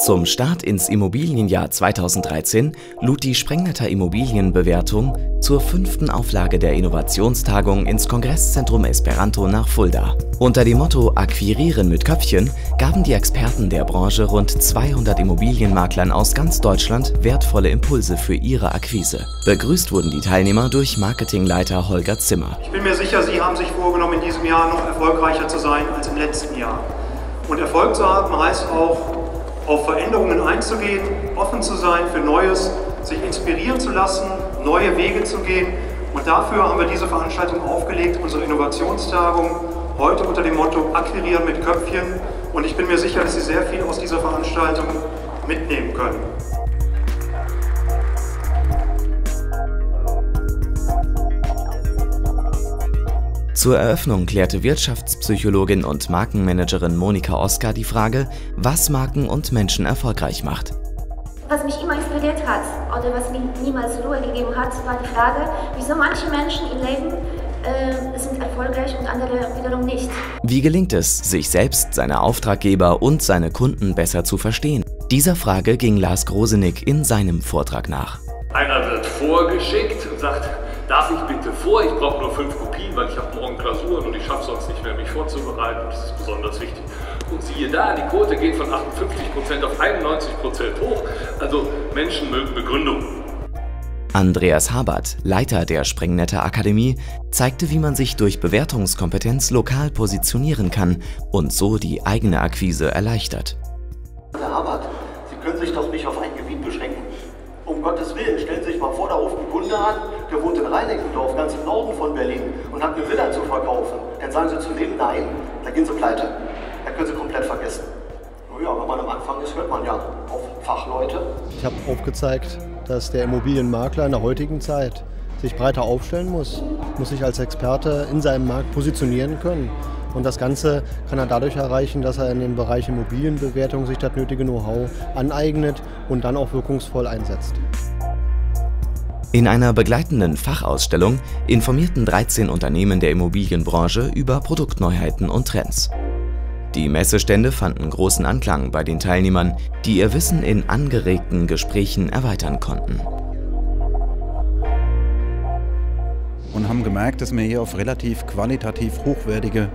Zum Start ins Immobilienjahr 2013 lud die Sprengnetter Immobilienbewertung zur fünften Auflage der Innovationstagung ins Kongresszentrum Esperanto nach Fulda. Unter dem Motto Akquirieren mit Köpfchen gaben die Experten der Branche rund 200 Immobilienmaklern aus ganz Deutschland wertvolle Impulse für ihre Akquise. Begrüßt wurden die Teilnehmer durch Marketingleiter Holger Zimmer. Ich bin mir sicher, Sie haben sich vorgenommen, in diesem Jahr noch erfolgreicher zu sein als im letzten Jahr. Und Erfolg zu haben heißt auch, auf Veränderungen einzugehen, offen zu sein für Neues, sich inspirieren zu lassen, neue Wege zu gehen. Und dafür haben wir diese Veranstaltung aufgelegt, unsere Innovationstagung, heute unter dem Motto Akquirieren mit Köpfchen. Und ich bin mir sicher, dass Sie sehr viel aus dieser Veranstaltung mitnehmen können. Zur Eröffnung klärte Wirtschaftspsychologin und Markenmanagerin Monika Oskar die Frage, was Marken und Menschen erfolgreich macht. Was mich immer inspiriert hat oder was mir niemals Ruhe gegeben hat, war die Frage, wieso manche Menschen im Leben äh, sind erfolgreich und andere wiederum nicht. Wie gelingt es, sich selbst, seine Auftraggeber und seine Kunden besser zu verstehen? Dieser Frage ging Lars Grosenick in seinem Vortrag nach. Einer wird vorgeschickt und sagt, darf ich bitte vor, ich brauche nur fünf Kopien, weil ich habe Klausuren und ich schaffe sonst nicht mehr, mich vorzubereiten. Das ist besonders wichtig. Und siehe da, die Quote geht von 58% auf 91% hoch. Also Menschen mögen Begründung. Andreas Habert, Leiter der Sprengnetter Akademie, zeigte, wie man sich durch Bewertungskompetenz lokal positionieren kann und so die eigene Akquise erleichtert. Herr Habert, Sie können sich doch nicht auf ein Gebiet beschränken. Um Gottes Willen, stellen Sie sich mal vor, da ruft ein Kunde an, der wohnt in Reinickendorf, ganz im Norden von Berlin und hat eine Villa zu verkaufen. Dann sagen Sie zu dem, nein, da gehen Sie pleite. Da können Sie komplett vergessen. Ja, wenn man am Anfang ist, hört man ja auf Fachleute. Ich habe aufgezeigt, dass der Immobilienmakler in der heutigen Zeit sich breiter aufstellen muss, muss sich als Experte in seinem Markt positionieren können. Und das Ganze kann er dadurch erreichen, dass er in dem Bereich Immobilienbewertung sich das nötige Know-how aneignet und dann auch wirkungsvoll einsetzt. In einer begleitenden Fachausstellung informierten 13 Unternehmen der Immobilienbranche über Produktneuheiten und Trends. Die Messestände fanden großen Anklang bei den Teilnehmern, die ihr Wissen in angeregten Gesprächen erweitern konnten. Und haben gemerkt, dass man hier auf relativ qualitativ hochwertige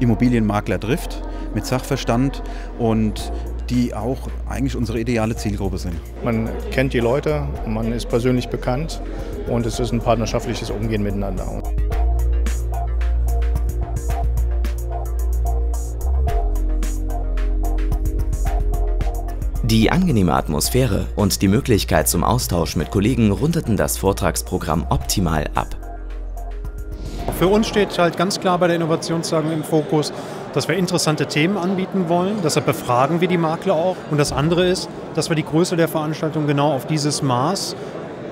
Immobilienmakler trifft, mit Sachverstand und die auch eigentlich unsere ideale Zielgruppe sind. Man kennt die Leute, man ist persönlich bekannt und es ist ein partnerschaftliches Umgehen miteinander. Die angenehme Atmosphäre und die Möglichkeit zum Austausch mit Kollegen rundeten das Vortragsprogramm optimal ab. Für uns steht halt ganz klar bei der Innovationstagung im Fokus, dass wir interessante Themen anbieten wollen, deshalb befragen wir die Makler auch. Und das andere ist, dass wir die Größe der Veranstaltung genau auf dieses Maß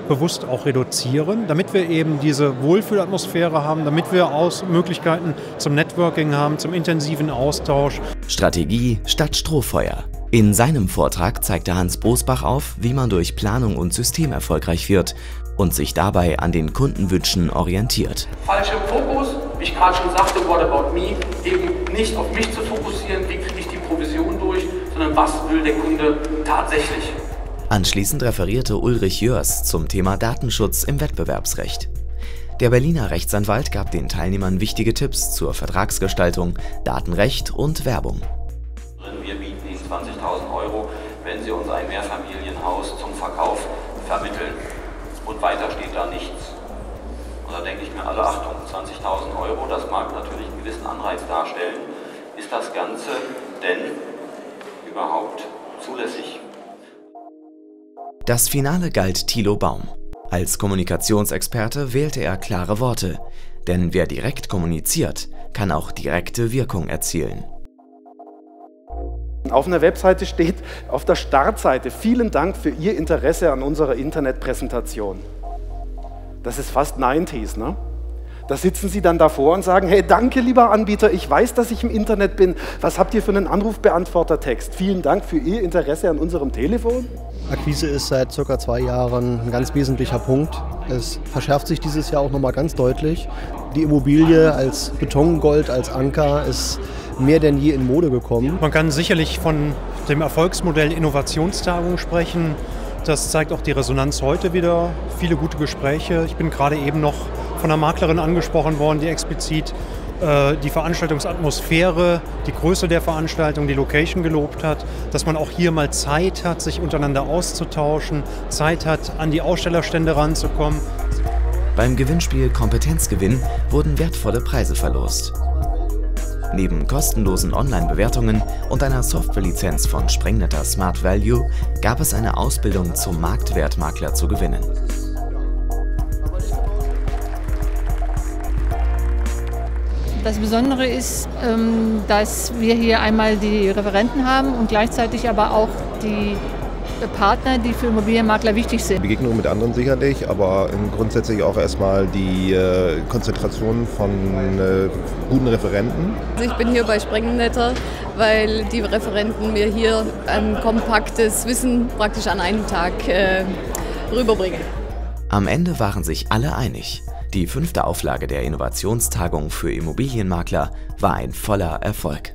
bewusst auch reduzieren, damit wir eben diese Wohlfühlatmosphäre haben, damit wir Aus Möglichkeiten zum Networking haben, zum intensiven Austausch. Strategie statt Strohfeuer. In seinem Vortrag zeigte Hans Bosbach auf, wie man durch Planung und System erfolgreich wird und sich dabei an den Kundenwünschen orientiert. Falscher Fokus, wie ich gerade schon sagte, what about me, eben nicht auf mich zu fokussieren, wie kriege ich die Provision durch, sondern was will der Kunde tatsächlich. Anschließend referierte Ulrich Jörs zum Thema Datenschutz im Wettbewerbsrecht. Der Berliner Rechtsanwalt gab den Teilnehmern wichtige Tipps zur Vertragsgestaltung, Datenrecht und Werbung. Wir bieten Ihnen 20.000 Euro, wenn Sie uns ein Mehrfamilienhaus zum Verkauf vermitteln. Und weiter steht da nichts. Ich mir, alle Achtung, 20.000 Euro, das mag natürlich einen gewissen Anreiz darstellen. Ist das Ganze denn überhaupt zulässig? Das Finale galt Thilo Baum. Als Kommunikationsexperte wählte er klare Worte, denn wer direkt kommuniziert, kann auch direkte Wirkung erzielen. Auf einer Webseite steht auf der Startseite, vielen Dank für Ihr Interesse an unserer Internetpräsentation. Das ist fast 90s, ne? Da sitzen Sie dann davor und sagen, hey, danke lieber Anbieter, ich weiß, dass ich im Internet bin. Was habt ihr für einen Anrufbeantwortertext? Vielen Dank für Ihr Interesse an unserem Telefon. Akquise ist seit circa zwei Jahren ein ganz wesentlicher Punkt. Es verschärft sich dieses Jahr auch nochmal ganz deutlich. Die Immobilie als Betongold, als Anker ist mehr denn je in Mode gekommen. Man kann sicherlich von dem Erfolgsmodell Innovationstagung sprechen. Das zeigt auch die Resonanz heute wieder. Viele gute Gespräche. Ich bin gerade eben noch von einer Maklerin angesprochen worden, die explizit äh, die Veranstaltungsatmosphäre, die Größe der Veranstaltung, die Location gelobt hat, dass man auch hier mal Zeit hat, sich untereinander auszutauschen, Zeit hat, an die Ausstellerstände ranzukommen. Beim Gewinnspiel Kompetenzgewinn wurden wertvolle Preise verlost. Neben kostenlosen Online-Bewertungen und einer Softwarelizenz von Sprengnetter Smart Value gab es eine Ausbildung zum Marktwertmakler zu gewinnen. Das Besondere ist, ähm, dass wir hier einmal die Referenten haben und gleichzeitig aber auch die Partner, die für Immobilienmakler wichtig sind. Begegnung mit anderen sicherlich, aber grundsätzlich auch erstmal die äh, Konzentration von äh, guten Referenten. Also ich bin hier bei Sprengnetter, weil die Referenten mir hier ein kompaktes Wissen praktisch an einem Tag äh, rüberbringen. Am Ende waren sich alle einig. Die fünfte Auflage der Innovationstagung für Immobilienmakler war ein voller Erfolg.